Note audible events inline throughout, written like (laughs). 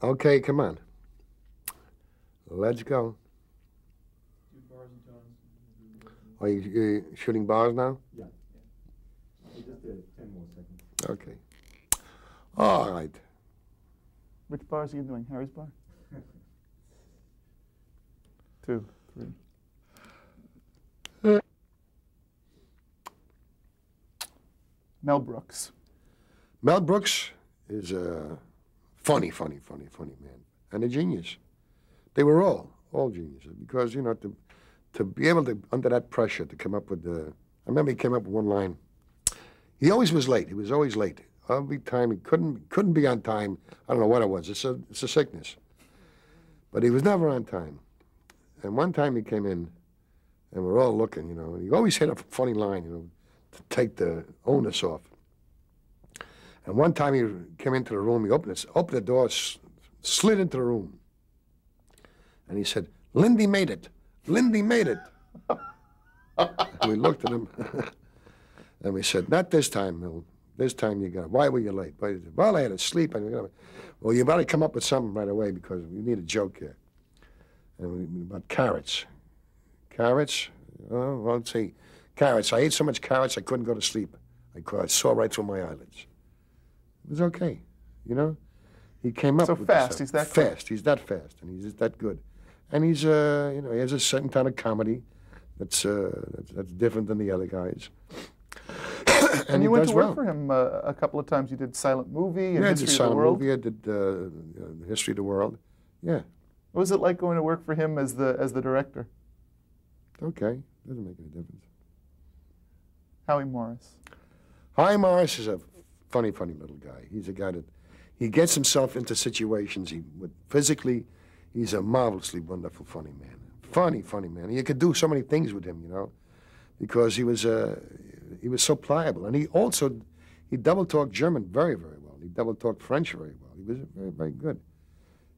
Okay, come on. Let's go. Are you, you shooting bars now? Yeah. Just uh, 10 more seconds. Okay. All right. Which bars are you doing? Harry's bar? (laughs) Two, three. Mel Brooks. Mel Brooks is a funny, funny, funny, funny man and a genius. They were all, all geniuses because, you know, to, to be able to, under that pressure, to come up with the. I remember he came up with one line. He always was late. He was always late. Every time he couldn't couldn't be on time. I don't know what it was. It's a it's a sickness. But he was never on time. And one time he came in, and we're all looking, you know. He always had a funny line, you know, to take the onus off. And one time he came into the room, he opened, opened the door, slid into the room. And he said, Lindy made it. Lindy made it. (laughs) we looked at him (laughs) and we said, Not this time. This time you got. Why were you late? Well, I had to sleep. And, well, you better come up with something right away because we need a joke here. And we, about carrots. Carrots? Oh, well, let's see. Carrots. I ate so much carrots I couldn't go to sleep. I saw right through my eyelids. It was okay, you know. He came up So fast, he's that fast. He's that fast, and he's that good. And he's, uh, you know, he has a certain kind of comedy that's uh, that's, that's different than the other guys. (coughs) and, And, you went to work well. for him uh, a couple of times. You did silent movie and Yeah, History of the silent World. movie. I did uh, uh, the history of the world. Yeah, What was it like going to work for him as the as the director? okay, doesn't make any difference. Howie Morris. Hi Morris is a funny, funny little guy. He's a guy that he gets himself into situations. He would physically, he's a marvelously wonderful, funny man. Funny, funny man. You could do so many things with him, you know, because he was uh, he was so pliable, and he also he double talked German very, very well. He double talked French very well. He was very, very good.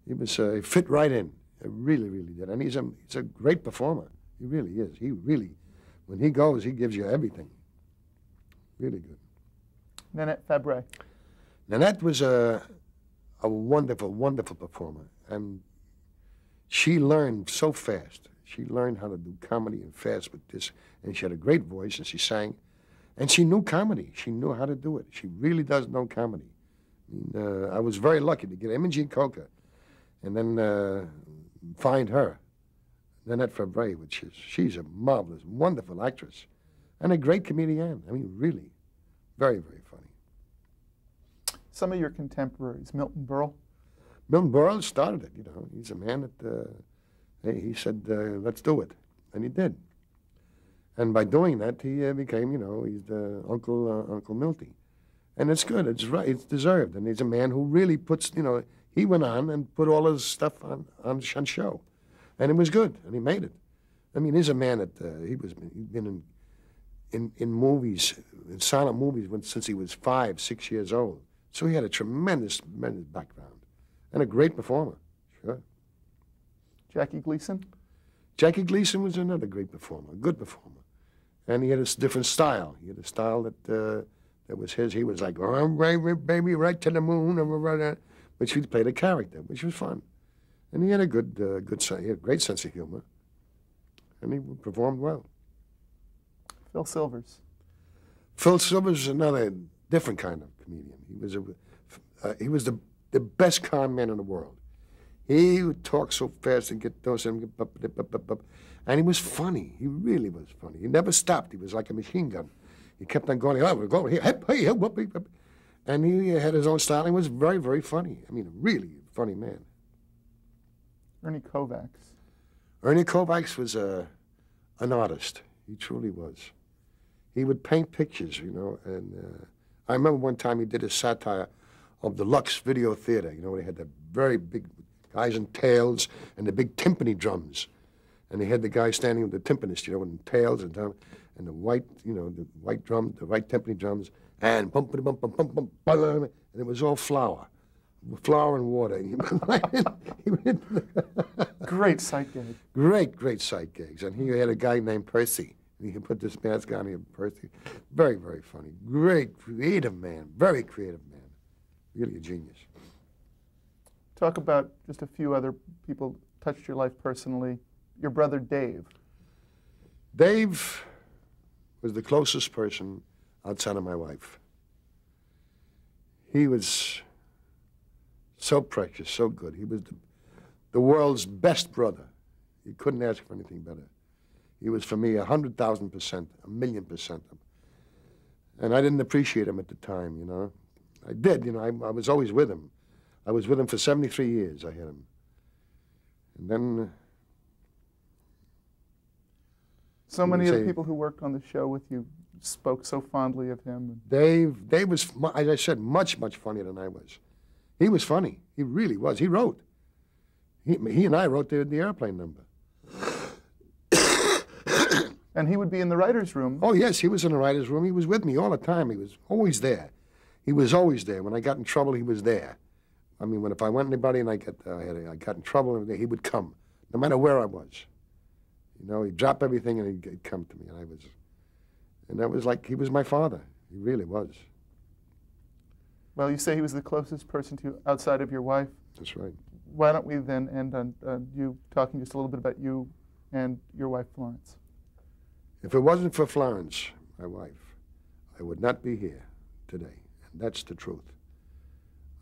He was uh, he fit right in. He really, really did, and he's a he's a great performer. He really is. He really, when he goes, he gives you everything. Really good. Nanette Fabray. Nanette was a, a wonderful, wonderful performer, and she learned so fast. She learned how to do comedy and fast with this, and she had a great voice, and she sang, and she knew comedy. She knew how to do it. She really does know comedy. I, mean, uh, I was very lucky to get Imogene Coca, and then uh, find her, Nanette Fabray, which is she's a marvelous, wonderful actress, and a great comedian. I mean, really, very, very funny. Some of your contemporaries, Milton Berle. Milton Berle started it. You know, he's a man that uh, hey, he said, uh, "Let's do it," and he did. And by doing that, he uh, became, you know, he's the Uncle uh, Uncle Milty, and it's good. It's right. It's deserved. And he's a man who really puts, you know, he went on and put all his stuff on on, on show, and it was good, and he made it. I mean, he's a man that uh, he was he'd been in in in movies, in silent movies, when, since he was five, six years old. So he had a tremendous, tremendous background and a great performer. Sure. Jackie Gleason. Jackie Gleason was another great performer, a good performer, and he had a different style. He had a style that uh, that was his. He was like, "Oh, baby, baby, right to the moon," and blah, blah, blah, he played a character, which was fun, and he had a good, uh, good, he had a great sense of humor, and he performed well. Phil Silvers. Phil Silvers was another different kind of comedian. He was a, uh, he was the the best con man in the world. He would talk so fast and get those and, and he was funny. He really was funny. He never stopped. He was like a machine gun. He kept on going. Oh, we're going here. Hip, hey, hip, hip, hip, hip." And he had his own style. He was very, very funny. I mean, a really funny man. Ernie Kovacs. Ernie Kovacs was a, an artist. He truly was. He would paint pictures, you know, and uh, I remember one time he did a satire of the Lux Video Theater, you know, where they had the very big guys in tails and the big timpani drums. And they had the guy standing with the timpanist, you know, in tails and and the white, you know, the white drum, the white timpani drums, and bump, bum, bum, bum, bum, bum, and it was all flour, flour and water. (laughs) (laughs) Great sight gag. Great, great sight gigs. And he had a guy named Percy. (laughs) He put this mask on him, Percy. Very, very funny. Great, creative man. Very creative man. Really a genius. talk about just a few other people touched your life personally. Your brother Dave. Dave was the closest person outside of my wife. He was so precious, so good. He was the, the world's best brother. You couldn't ask for anything better. He was for me a hundred thousand percent, a million percent. And I didn't appreciate him at the time, you know. I did, you know. I, I was always with him. I was with him for 73 years. I had him. And then So many of the people who worked on the show with you spoke so fondly of him. Dave, Dave was, as I said, much, much funnier than I was. He was funny. He really was. He wrote. He, he and I wrote the, the airplane number. And he would be in the writer's room. Oh, yes, he was in the writer's room. He was with me all the time. He was always there. He was always there. When I got in trouble, he was there. I mean, when if I went anybody and I got, uh, I, I got in trouble, he would come, no matter where I was. You know, he'd drop everything and he'd, he'd come to me. And I was, and that was like he was my father. He really was. Well, you say he was the closest person to you outside of your wife. That's right. Why don't we then end on uh, you talking just a little bit about you and your wife Florence? If it wasn't for Florence, my wife, I would not be here today. And that's the truth.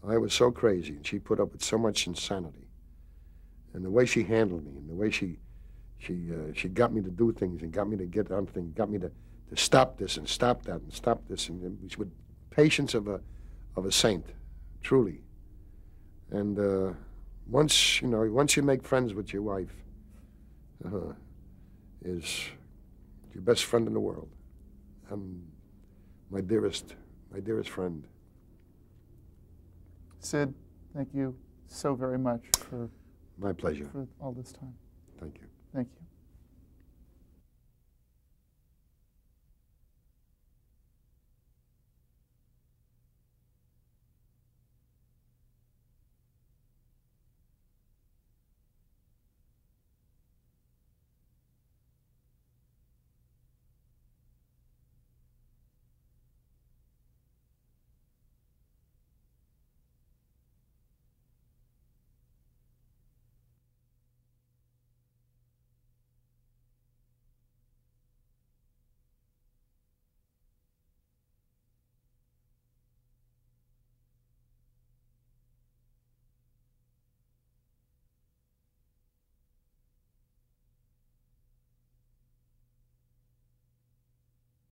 I was so crazy, and she put up with so much insanity. And the way she handled me, and the way she, she, uh, she got me to do things, and got me to get on things, got me to, to stop this and stop that and stop this, and, and with patience of a, of a saint, truly. And uh, once you know, once you make friends with your wife, uh, is your best friend in the world, and my dearest, my dearest friend. Sid, thank you so very much for, My pleasure. for all this time. Thank you. Thank you.